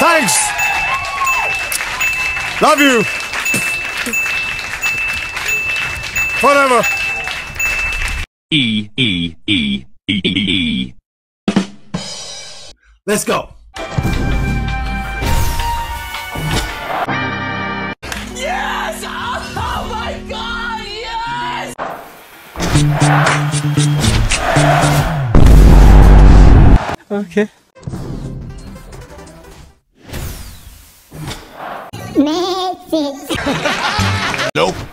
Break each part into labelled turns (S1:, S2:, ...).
S1: Thanks. Love you. Forever.
S2: E E E E E E.
S1: Let's go. Okay. Nope.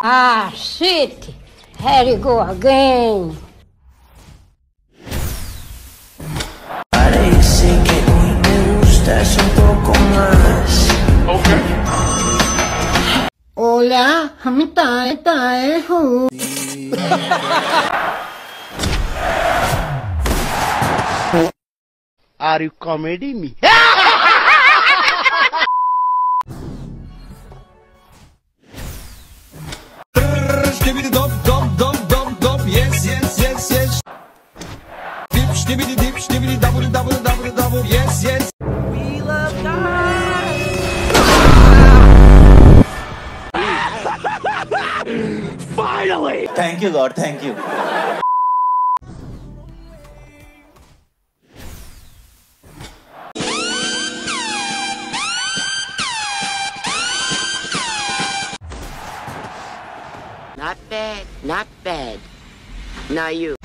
S3: Ah, shit! Here you go again.
S4: Parece que hoy me gustas un poco más.
S3: Hola, hamita, esta es who?
S5: Are you comedy me?
S6: Skibidi dop dop dop dop dop yes yes yes yes Dip skibidi dip skibidi double double double double yes yes
S4: Thank you God, thank you.
S5: Not bad, not bad. Now you.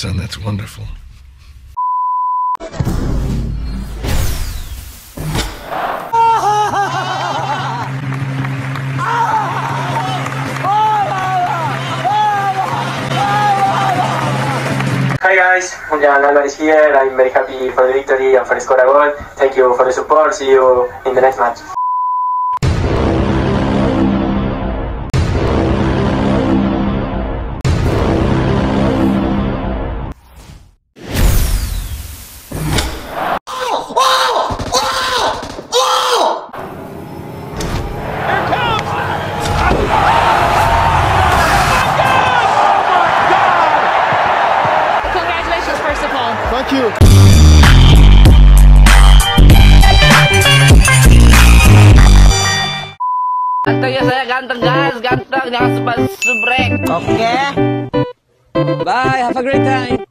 S1: Godson, that's wonderful.
S7: Hi guys, Julian Alvarez here. I'm very happy for the victory and for the score a goal. Thank you for the support. See you in the next match.
S1: Thank you.
S5: Ganteng ya saya, ganteng guys, ganteng, jangan sebab subrek.
S8: Okay. Bye, have a great time.